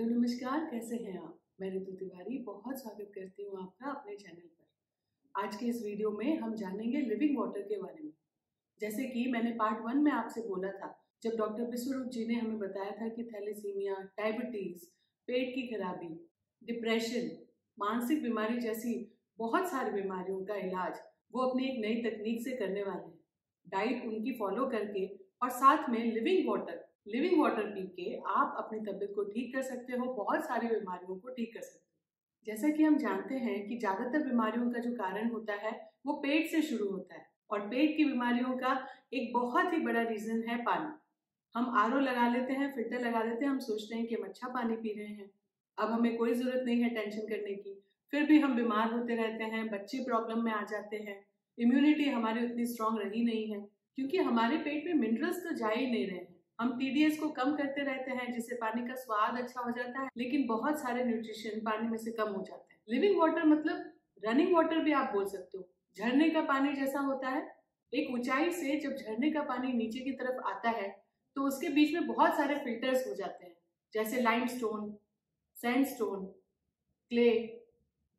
Hello, नमस्कार, कैसे हैं आप? मैं ऋतु तिवारी, बहुत स्वागत करती हूँ आपका अपने चैनल पर। आज के इस वीडियो में हम जानेंगे लिविंग वाटर के बारे में। जैसे कि मैंने पार्ट वन में आपसे बोला था, जब डॉक्टर विश्वरूप जी ने हमें बताया था कि थैलेसीमिया, डायबिटीज़, पेट की खराबी, डिप्रेशन, मानसिक बीमारी जैसी बहुत सारी बीमारियों का इलाज वो अपनी एक नई तकनीक से करने वाले हैं। डाइट उनकी फॉलो करके और साथ में लिविंग वाटर लिविंग वाटर पी के आप अपनी तबीयत को ठीक कर सकते हो, बहुत सारी बीमारियों को ठीक कर सकते हो। जैसा कि हम जानते हैं कि ज़्यादातर बीमारियों का जो कारण होता है, वो पेट से शुरू होता है और पेट की बीमारियों का एक बहुत ही बड़ा रीज़न है पानी। हम आरओ लगा लेते हैं, फ़िल्टर लगा लेते हैं, हम सोचते हैं कि हम अच्छा पानी पी रहे हैं। अब हमें कोई ज़रूरत नहीं है टेंशन करने की। फिर भी हम बीमार होते रहते हैं, बच्चे प्रॉब्लम में आ जाते हैं। इम्यूनिटी हमारी उतनी स्ट्रांग रही नहीं है, क्योंकि हमारे पेट में मिनरल्स तो जा ही नहीं रहे हैं। हम टीडीएस को कम करते रहते हैं, जिससे पानी का स्वाद अच्छा हो जाता है, लेकिन बहुत सारे न्यूट्रिशन पानी में से कम हो जाते हैं। लिविंग वाटर मतलब रनिंग वाटर भी आप बोल सकते हो। झरने का पानी जैसा होता है। एक ऊंचाई से जब झरने का पानी नीचे की तरफ़ आता है तो उसके बीच में बहुत सारे फिल्टर्स हो जाते हैं, जैसे लाइम स्टोन सैंडस्टोन क्ले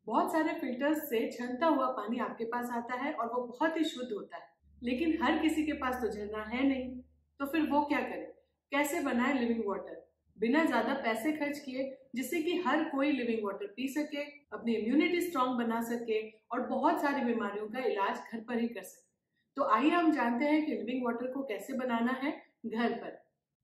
बहुत सारे फिल्टर्स से छनता हुआ पानी आपके पास आता है और वो बहुत ही शुद्ध होता है। लेकिन हर किसी के पास तो झरना है नहीं। तो फिर वो क्या करे? कैसे बनाए लिविंग वाटर बिना ज़्यादा पैसे खर्च किए, जिससे कि हर कोई लिविंग वाटर पी सके, अपनी इम्यूनिटी स्ट्रांग बना सके और बहुत सारी बीमारियों का इलाज घर पर ही कर सके। तो आइए हम जानते हैं कि लिविंग वाटर को कैसे बनाना है घर पर।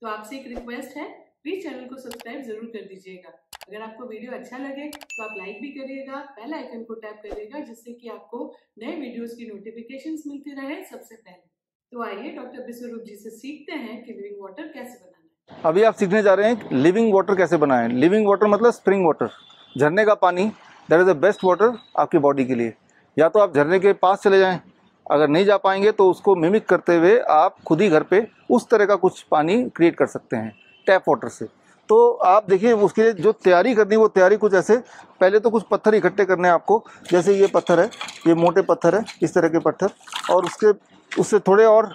तो आपसे एक रिक्वेस्ट है प्लीज़ चैनल को सब्सक्राइब ज़रूर कर दीजिएगा। अगर आपको वीडियो अच्छा लगे तो आप लाइक भी करिएगा बेल आइकन को टैप करिएगा, जिससे कि आपको नए वीडियोस की नोटिफिकेशंस मिलती रहे सबसे पहले। तो आइए डॉक्टर विश्वरूप जी से सीखते हैं कि लिविंग वाटर कैसे बनाना है। अभी आप सीखने जा रहे हैं लिविंग वाटर कैसे बनाएँ। लिविंग वाटर मतलब स्प्रिंग वाटर झरने का पानी that is the best water आपकी बॉडी के लिए। या तो आप झरने के पास चले जाएँ। अगर नहीं जा पाएँगे तो उसको मिमिक करते हुए आप खुद ही घर पे उस तरह का कुछ पानी क्रिएट कर सकते हैं टैप वाटर से। तो आप देखिए, उसके लिए जो तैयारी करनी है, वो तैयारी कुछ ऐसे। पहले तो कुछ पत्थर इकट्ठे करने हैं आपको। जैसे ये पत्थर है, ये मोटे पत्थर है, इस तरह के पत्थर। और उसके उससे थोड़े और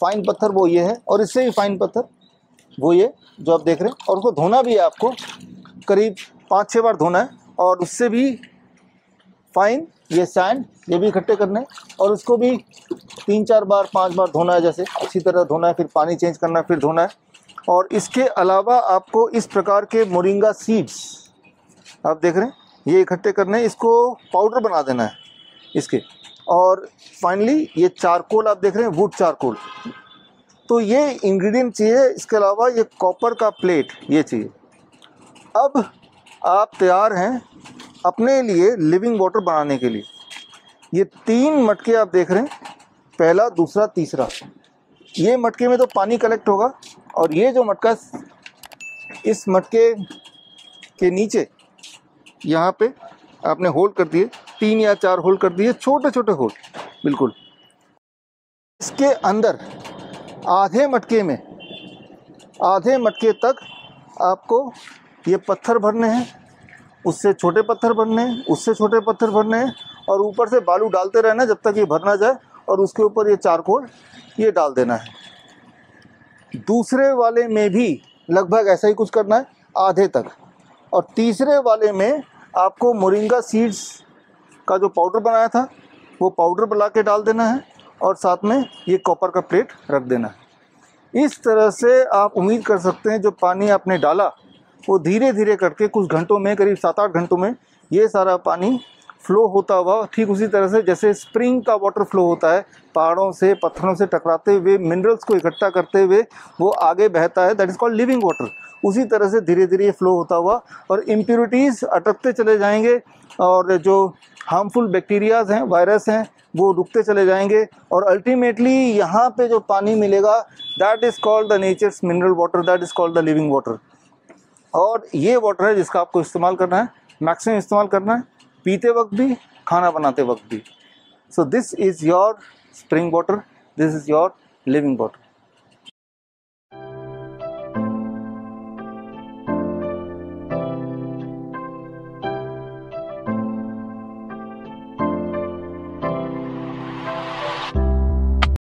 फाइन पत्थर वो ये है, और इससे भी फाइन पत्थर वो ये जो आप देख रहे हैं, और उसको धोना भी है आपको, करीब पाँच छः बार धोना है, और उससे भी फाइन ये सैंड ये भी इकट्ठे करने और उसको भी तीन चार बार, पाँच बार धोना है, जैसे अच्छी तरह धोना है, फिर पानी चेंज करना है, फिर धोना है, और इसके अलावा आपको इस प्रकार के मोरिंगा सीड्स आप देख रहे हैं, ये इकट्ठे करने इसको पाउडर बना देना है, इसके। और फाइनली ये चारकोल आप देख रहे हैं वुड चारकोल तो ये इंग्रेडिएंट चाहिए, इसके अलावा ये कॉपर का प्लेट ये चाहिए। अब आप तैयार हैं अपने लिए लिविंग वाटर बनाने के लिए। ये तीन मटके आप देख रहे हैं, पहला, दूसरा, तीसरा। ये मटके में तो पानी कलेक्ट होगा और ये जो मटका इस मटके के नीचे, यहाँ पे आपने होल्ड कर दिए। तीन या चार होल कर दिए छोटे छोटे होल, बिल्कुल। इसके अंदर, आधे मटके में, आधे मटके तक आपको ये पत्थर भरने हैं, उससे छोटे पत्थर भरने हैं, उससे छोटे पत्थर भरने हैं, और ऊपर से बालू डालते रहना जब तक ये भर ना जाए, और उसके ऊपर ये चारकोल ये डाल देना है। दूसरे वाले में भी लगभग ऐसा ही कुछ करना है, आधे तक। और तीसरे वाले में आपको मोरिंगा सीड्स का जो पाउडर बनाया था, वो पाउडर बना के डाल देना है और साथ में ये कॉपर का प्लेट रख देना है। इस तरह से आप उम्मीद कर सकते हैं, जो पानी आपने डाला, वो धीरे धीरे करके कुछ घंटों में, करीब सात आठ घंटों में, ये सारा पानी फ्लो होता हुआ, ठीक उसी तरह से जैसे स्प्रिंग का वाटर फ्लो होता है, पहाड़ों से, पत्थरों से टकराते हुए मिनरल्स को इकट्ठा करते हुए, वो आगे बहता है that is called living water उसी तरह से धीरे धीरे फ्लो होता हुआ, और इम्प्योरिटीज़ अटकते चले जाएँगे, और जो हार्मफुल बैक्टीरियाज हैं वायरस हैं, वो रुकते चले जाएँगे और अल्टीमेटली यहाँ पे जो पानी मिलेगा that is called the nature's mineral water that is called the living water और ये वाटर है जिसका आपको इस्तेमाल करना है मैक्सिमम इस्तेमाल करना है, पीते वक्त भी, खाना बनाते वक्त भी। So this is your spring water this is your living water